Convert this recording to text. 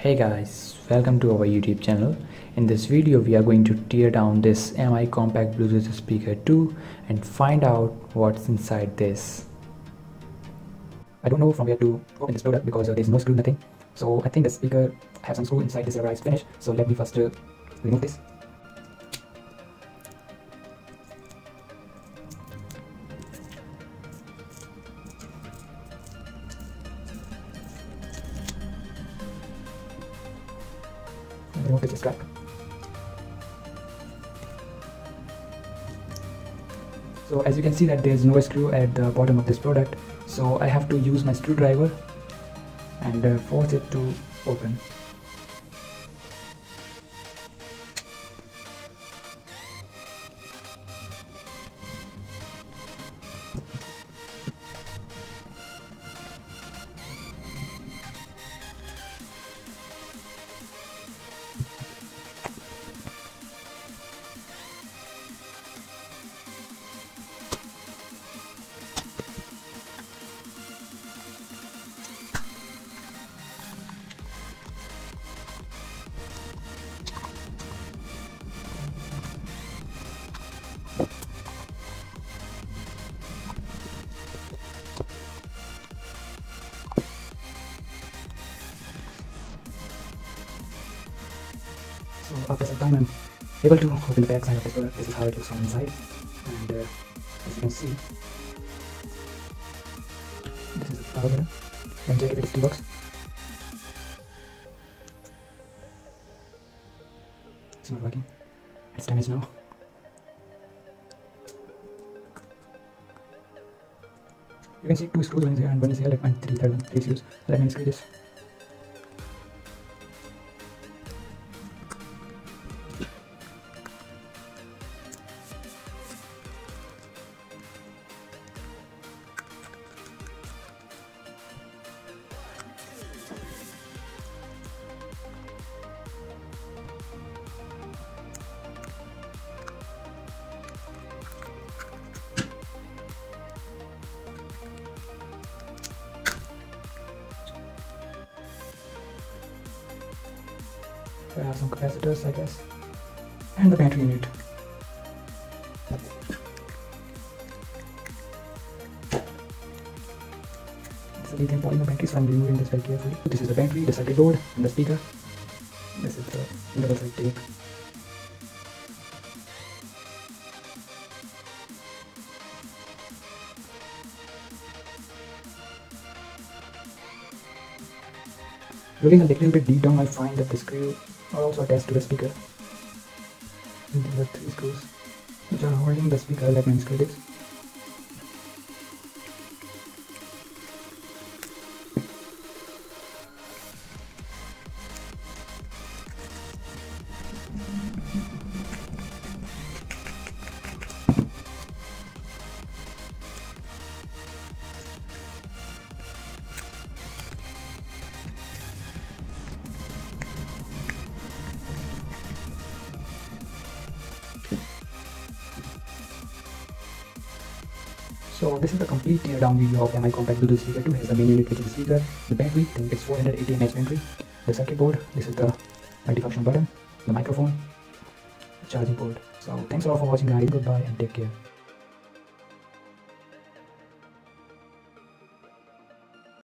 Hey guys, welcome to our YouTube channel. In this video we are going to tear down this MI Compact Bluetooth speaker 2 and find out what's inside this. I don't know from where to open this product because uh, there's no screw nothing. So I think the speaker has some screw inside this rubber is finished. So let me first uh, remove this. Remove this. So as you can see that there is no screw at the bottom of this product. So I have to use my screwdriver and uh, force it to open. So after some time I'm able to open the back side of the product. This is how it looks from inside. And uh, as you can see, this is the power button. And check it still works. It's not working. It's damaged now. You can see two screws, one is here and one is here, and three, third one, three screws. Let me screw this. Are some capacitors, I guess, and the battery unit. It's a lithium polymer battery, so I'm removing this very carefully. This is the battery, the circuit board, and the speaker. This is the double side tape. Drilling a little bit deep down, I find that the screw are also attached to the speaker. These are three screws which are holding the speaker like my screw So this is the complete teardown video of MI Compact Bluetooth Speaker 2. Here's the main unit which is the speaker, the battery, think it's 480 mAh battery, the circuit board, this is the multifunction button, the microphone, the charging port. So thanks a lot for watching guys, goodbye and take care.